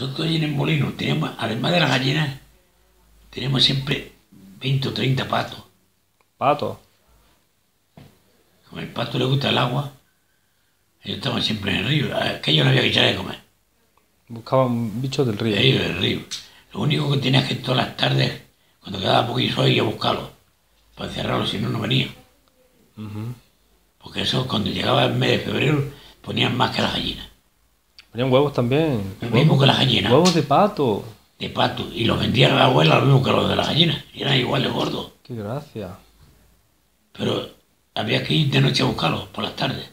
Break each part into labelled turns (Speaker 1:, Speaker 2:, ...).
Speaker 1: Nosotros allí en el molino teníamos, además de las gallinas, teníamos siempre 20 o 30 patos.
Speaker 2: Pato.
Speaker 1: Como el pato le gusta el agua, ellos estaban siempre en el río. Aquello no había que echar de comer.
Speaker 2: Buscaban bichos del río.
Speaker 1: Ellos del río. Lo único que tenías que todas las tardes, cuando quedaba poquito sol, ir a buscarlos. Para encerrarlos, si no, no venían.
Speaker 2: Ujú.
Speaker 1: Porque eso, cuando llegaba el mes de febrero, ponían más que las gallinas.
Speaker 2: Ponían huevos también.
Speaker 1: Lo mismo que las gallinas.
Speaker 2: Huevos de pato.
Speaker 1: de pato y los vendían a la abuela lo mismo que los de las gallinas. Y eran igual de gordos.
Speaker 2: Qué gracia.
Speaker 1: Pero había que ir de noche a buscarlos por las tardes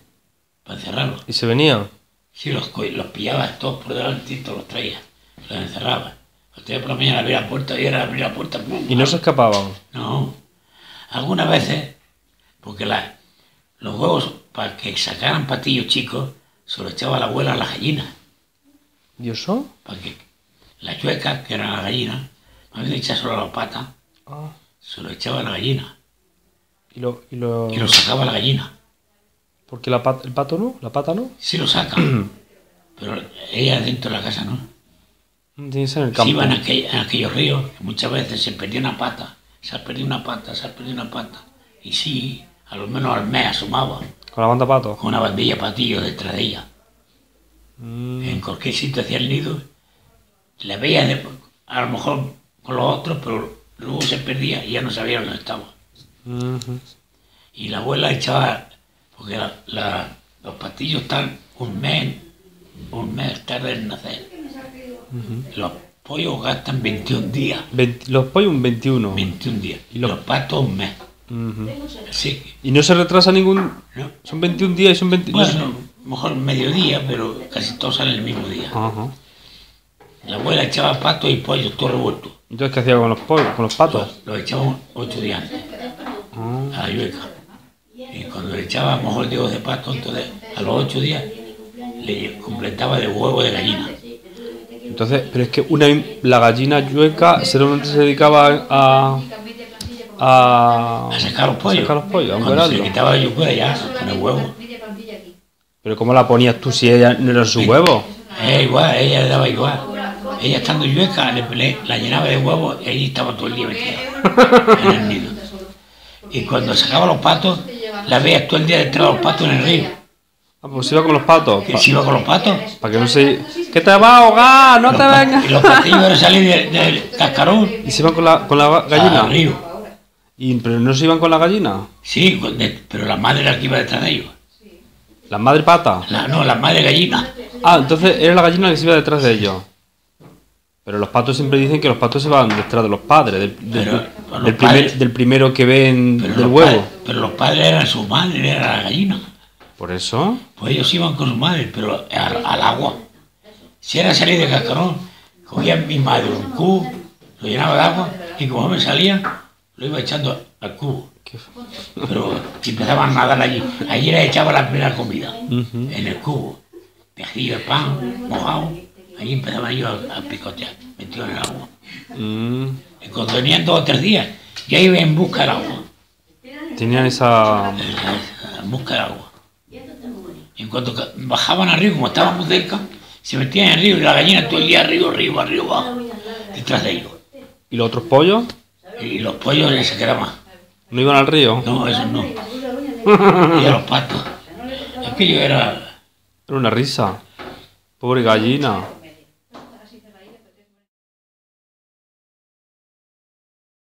Speaker 1: para encerrarlos.
Speaker 2: ¿Y se venían?
Speaker 1: Sí, los, los pillabas todos por delante y todos los traías. Los encerrabas. Traías por la mañana, abría la puerta y era abrir la puerta. ¡pum!
Speaker 2: ¿Y no se escapaban?
Speaker 1: No. Algunas veces, porque la- los huevos, para que sacaran patillos chicos, se los echaba la abuela a las gallinas.
Speaker 2: ¿Y eso?
Speaker 1: Para que las chuecas, que eran las gallinas, no habían echado solo las patas,
Speaker 2: Ah.
Speaker 1: se lo echaba a la gallina.
Speaker 2: ¿Y lo, y lo...
Speaker 1: Y lo sacaba la gallina.
Speaker 2: ¿Porque la pat- el pato no? ¿La pata no?
Speaker 1: Sí lo saca. pero ella dentro de la casa no.
Speaker 2: Tiene que ser en el
Speaker 1: Si
Speaker 2: campo.
Speaker 1: iban a, aquel- a aquellos ríos, que muchas veces se perdía una pata, se ha perdido una pata, se ha perdido una pata. Y sí, a lo menos al mes asomaba,
Speaker 2: Con la banda pato.
Speaker 1: con una bandilla patillo detrás de ella.
Speaker 2: Mm.
Speaker 1: En cualquier sitio hacía el nido, la veía a lo mejor con los otros, pero luego se perdía y ya no sabía dónde estaba. Y la abuela echaba, porque la- la- los patillos están un mes, un mes tarde en nacer. Los pollos gastan 21 días,
Speaker 2: los pollos un 21.
Speaker 1: 21 días.
Speaker 2: ¿Y
Speaker 1: Y
Speaker 2: los-
Speaker 1: los patos un mes. Que,
Speaker 2: Y no se retrasa ningún...
Speaker 1: ¿no?
Speaker 2: Son 21 días y son 20... no
Speaker 1: Bueno,
Speaker 2: sé-
Speaker 1: a lo mejor mediodía, pero casi todos salen el mismo día.
Speaker 2: Ajá.
Speaker 1: La abuela echaba patos y pollos, todo revuelto.
Speaker 2: Entonces, ¿qué hacía con los pollos? ¿Con los patos?
Speaker 1: Los, los echaba ocho días antes
Speaker 2: Ah.
Speaker 1: a la yueca. Y cuando le echaba a lo mejor digo de pato, entonces a los ocho días le completaba de huevo de gallina.
Speaker 2: Entonces, pero es que una, la gallina yueca solamente se dedicaba a... A,
Speaker 1: A sacar los pollos.
Speaker 2: sacar los pollos, a
Speaker 1: Cuando se quitaba la ya con el huevo.
Speaker 2: Pero ¿cómo la ponías tú si ella no era su huevo?
Speaker 1: Era igual, ella le daba igual. Ella estando yueca, le, le- la llenaba de huevos y allí estaba todo el día metida en el nido. Y cuando sacaba los patos, la veías todo el día detrás de los patos en el río.
Speaker 2: Ah, pues iba con los patos.
Speaker 1: Que se iba con los patos.
Speaker 2: Para que no se... ¡Que te va a ahogar! ¡No
Speaker 1: Los
Speaker 2: te vengas!
Speaker 1: Y los patillos eran salir de- del cascarón
Speaker 2: ¿Y se iban con la, con la ga-
Speaker 1: al
Speaker 2: gallina?
Speaker 1: río.
Speaker 2: ¿Y, ¿Pero no se iban con la gallina?
Speaker 1: Sí, con- de- pero la madre era la que iba detrás de ellos.
Speaker 2: ¿La madre pata?
Speaker 1: La, no, la madre gallina.
Speaker 2: Ah, entonces era la gallina la que se iba detrás de ellos. Pero los patos siempre dicen que los patos se van detrás de los padres, del, del-
Speaker 1: Pero,
Speaker 2: del
Speaker 1: pero los
Speaker 2: primer-
Speaker 1: padres-
Speaker 2: del primero que ven del huevo.
Speaker 1: padres- pero los padres eran su madre, era la gallina.
Speaker 2: Por eso.
Speaker 1: Pues ellos iban con su madre, pero al, al agua. Si era salir de cascarón, cogía mi madre un cubo, lo llenaba de agua y como me salía, lo iba echando al cubo. Pero si empezaban a nadar allí, allí les echaba la primera comida, en el cubo. Pejillo de pan, mojado, allí empezaban ellos a, a picotear, metidos en el agua.
Speaker 2: Mm,
Speaker 1: Y cuando venían dos o tres días, ya iban en busca del agua,
Speaker 2: tenían esa.
Speaker 1: en busca del agua. Y en cuanto bajaban al río, como estábamos cerca, se metían en el río y la gallina todo el día arriba, arriba, arriba, abajo, detrás de ellos.
Speaker 2: ¿Y los otros pollos?
Speaker 1: Y los pollos ya se quedaban.
Speaker 2: ¿No iban al río?
Speaker 1: No, eso no. Y a los patos. Aquello era.
Speaker 2: Era una risa. Pobre gallina.